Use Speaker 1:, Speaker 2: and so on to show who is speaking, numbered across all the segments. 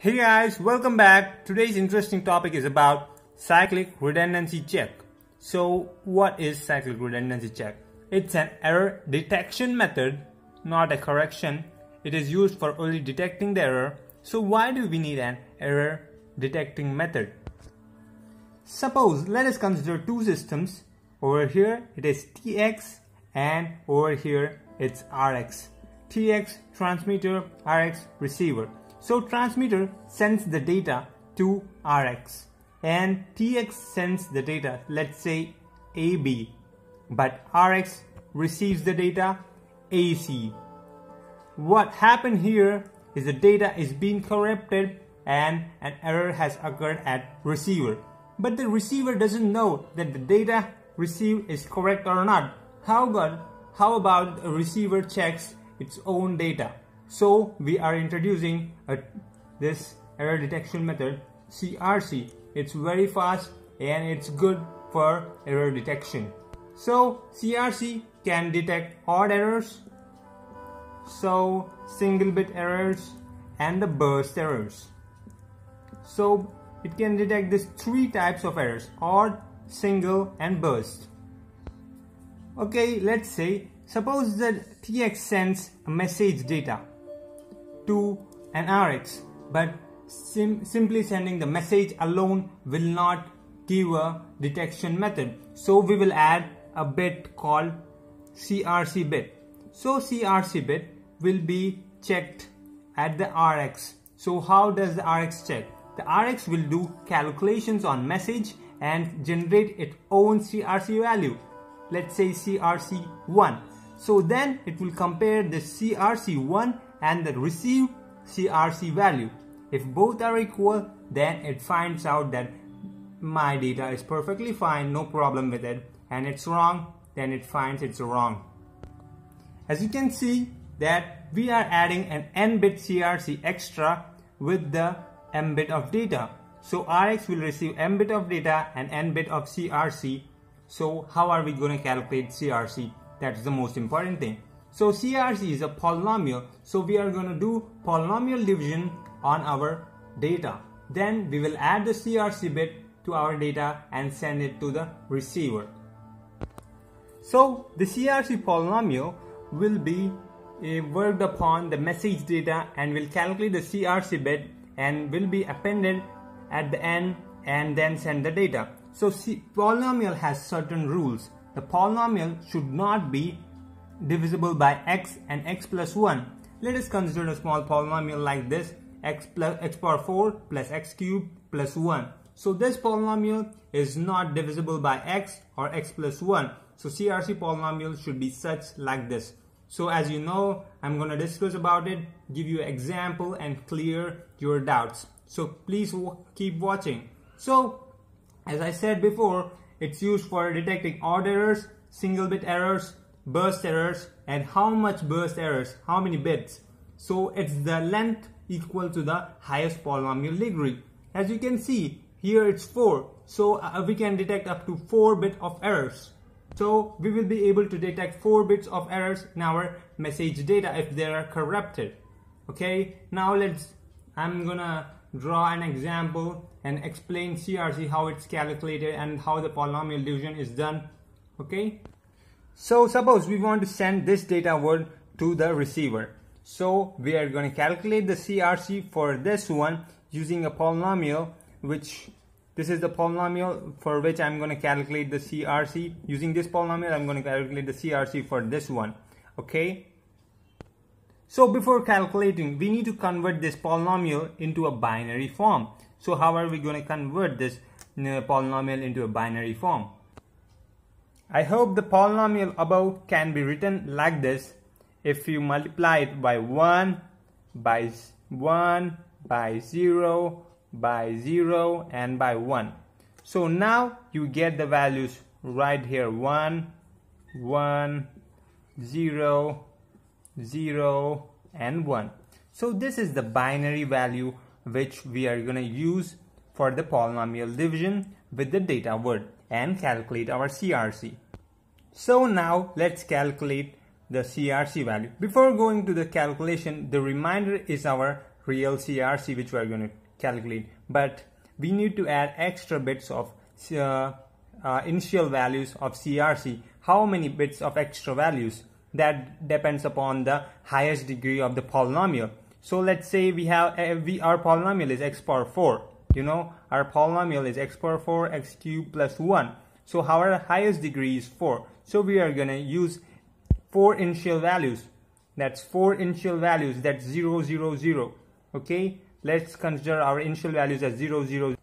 Speaker 1: Hey guys, welcome back. Today's interesting topic is about cyclic redundancy check. So what is cyclic redundancy check? It's an error detection method, not a correction. It is used for only detecting the error. So why do we need an error detecting method? Suppose let us consider two systems. Over here it is TX and over here it's RX. TX transmitter, RX receiver. So transmitter sends the data to RX and TX sends the data, let's say AB, but RX receives the data AC. What happened here is the data is being corrupted and an error has occurred at receiver. But the receiver doesn't know that the data received is correct or not. How good? How about receiver checks its own data? So we are introducing a, this error detection method CRC. It's very fast and it's good for error detection. So CRC can detect odd errors, so single bit errors and the burst errors. So it can detect these three types of errors odd, single and burst. Okay, let's say suppose that TX sends a message data to an RX but sim simply sending the message alone will not give a detection method. So we will add a bit called CRC bit. So CRC bit will be checked at the RX so how does the RX check? The RX will do calculations on message and generate its own CRC value. Let's say CRC1 so then it will compare the CRC1 and the received CRC value. If both are equal, then it finds out that my data is perfectly fine, no problem with it, and it's wrong, then it finds it's wrong. As you can see that we are adding an n-bit CRC extra with the m bit of data. So Rx will receive m bit of data and n bit of CRC. So how are we going to calculate CRC? That's the most important thing. So CRC is a polynomial. So we are going to do polynomial division on our data. Then we will add the CRC bit to our data and send it to the receiver. So the CRC polynomial will be uh, worked upon the message data and will calculate the CRC bit and will be appended at the end and then send the data. So polynomial has certain rules. The polynomial should not be divisible by x and x plus 1. Let us consider a small polynomial like this x plus x power 4 plus x cubed plus 1. So this polynomial is not divisible by x or x plus 1. So CRC polynomial should be such like this. So as you know, I'm going to discuss about it, give you example and clear your doubts. So please keep watching. So as I said before, it's used for detecting odd errors, single bit errors, burst errors and how much burst errors, how many bits. So it's the length equal to the highest polynomial degree. As you can see, here it's 4. So uh, we can detect up to 4 bit of errors. So we will be able to detect 4 bits of errors in our message data if they are corrupted. Okay, now let's, I'm gonna draw an example and explain CRC how it's calculated and how the polynomial division is done. Okay. So suppose we want to send this data word to the receiver. So we are going to calculate the CRC for this one using a polynomial which this is the polynomial for which I'm going to calculate the CRC. Using this polynomial I'm going to calculate the CRC for this one. Okay. So before calculating we need to convert this polynomial into a binary form. So how are we going to convert this uh, polynomial into a binary form? I hope the polynomial above can be written like this. If you multiply it by 1 by 1 by 0 by 0 and by 1 so now you get the values right here. 1 1 0 0 and 1 so this is the binary value which we are going to use for the polynomial division with the data word and calculate our CRC. So now let's calculate the CRC value. Before going to the calculation, the reminder is our real CRC which we are going to calculate. But we need to add extra bits of uh, uh, initial values of CRC how many bits of extra values? That depends upon the highest degree of the polynomial. So let's say we have uh, we our polynomial is x power 4 you know our polynomial is x power 4 x cubed plus 1 so our highest degree is 4 so we are going to use four initial values. That's four initial values. That's 0 0 0 okay? Let's consider our initial values as 0 0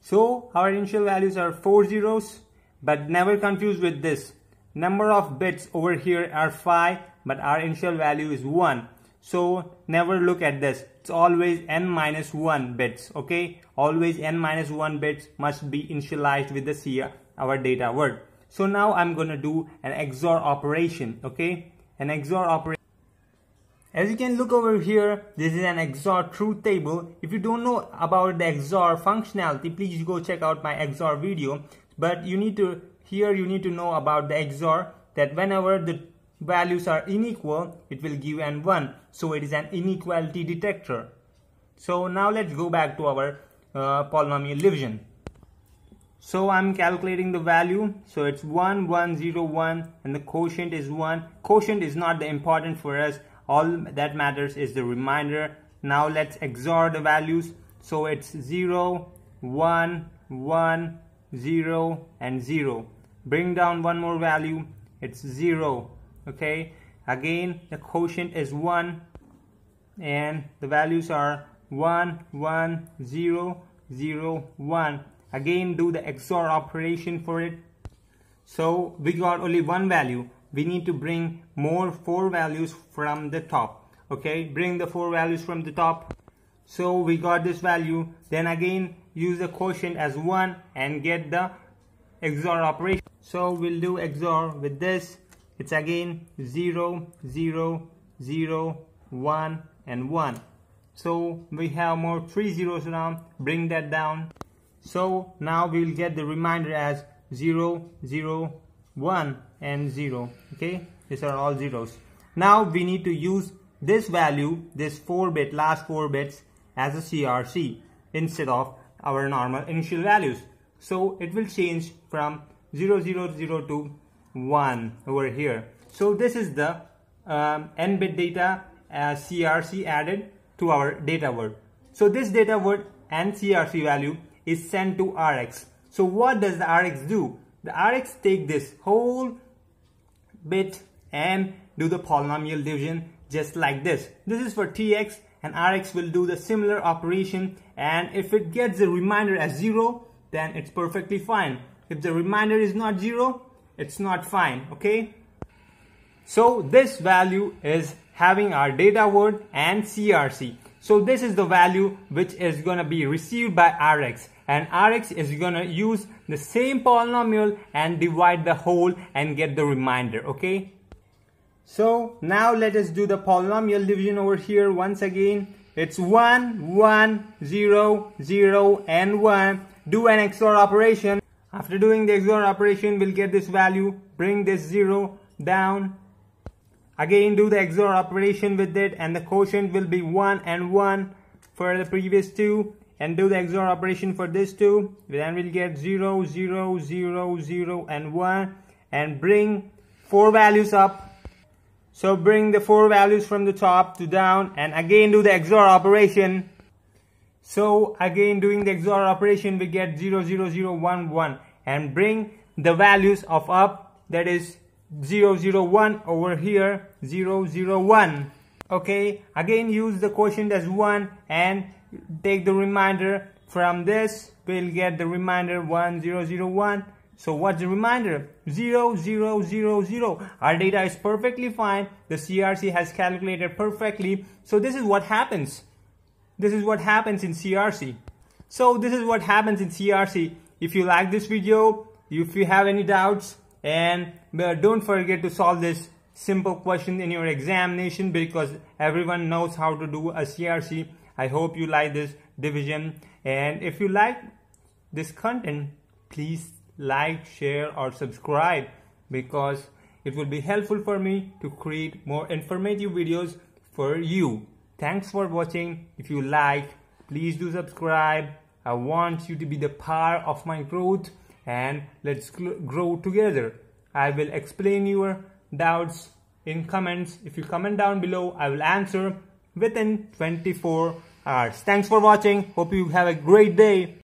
Speaker 1: so our initial values are four zeros but never confuse with this. Number of bits over here are 5 but our initial value is 1 so never look at this. It's always n minus 1 bits okay? Always n minus 1 bits must be initialized with the C our data word. So now I'm gonna do an XOR operation okay? An XOR operation. As you can look over here this is an XOR truth table. If you don't know about the XOR functionality please go check out my XOR video. But you need to here you need to know about the XOR that whenever the values are unequal, it will give an 1. So it is an inequality detector. So now let's go back to our uh, polynomial division. So I'm calculating the value. So it's 1, 1, 0, 1 and the quotient is 1. Quotient is not the important for us. All that matters is the remainder. Now let's XOR the values. So it's 0, 1, 1, 0 and 0. Bring down one more value. It's 0 okay? Again the quotient is 1 and the values are 1 1 0 0 1 again do the XOR operation for it. So we got only one value. We need to bring more four values from the top. Okay? Bring the four values from the top. So we got this value. Then again use the quotient as 1 and get the XOR operation. So we'll do XOR with this it's again 0 0 0 1 and 1 so we have more three zeros now. Bring that down. So now we'll get the remainder as 0 0 1 and 0 okay? These are all zeros. Now we need to use this value this 4 bit last 4 bits as a CRC instead of our normal initial values. So it will change from 0002 to 1 over here. So this is the um, n-bit data as CRC added to our data word. So this data word and CRC value is sent to Rx. So what does the Rx do? The Rx take this whole bit and do the polynomial division just like this. This is for Tx and Rx will do the similar operation and if it gets the remainder as 0 then it's perfectly fine. If the remainder is not 0 it's not fine okay? So this value is having our data word and CRC so this is the value which is going to be received by Rx and Rx is going to use the same polynomial and divide the whole and get the remainder okay? So now let us do the polynomial division over here once again. It's 1 1 0 0 and 1 do an XOR operation after doing the XOR operation, we'll get this value, bring this 0 down. Again, do the XOR operation with it and the quotient will be 1 and 1 for the previous two. And do the XOR operation for this two. Then we'll get 0, 0, 0, 0 and 1. And bring four values up. So bring the four values from the top to down and again do the XOR operation. So again doing the XOR operation we get 0, 0, 0, 1, 1 and bring the values of up that is 0, 0, 1 over here 0, 0, 1. Okay again use the quotient as 1 and take the reminder from this we'll get the reminder 1, 0, 0, 1. So what's the remainder? 0, 0, 0, 0. Our data is perfectly fine. The CRC has calculated perfectly. So this is what happens. This is what happens in CRC. So this is what happens in CRC. If you like this video, if you have any doubts, and uh, don't forget to solve this simple question in your examination because everyone knows how to do a CRC. I hope you like this division. And if you like this content, please like, share or subscribe because it will be helpful for me to create more informative videos for you. Thanks for watching. If you like, please do subscribe. I want you to be the power of my growth and let's grow together. I will explain your doubts in comments. If you comment down below, I will answer within 24 hours. Thanks for watching. Hope you have a great day.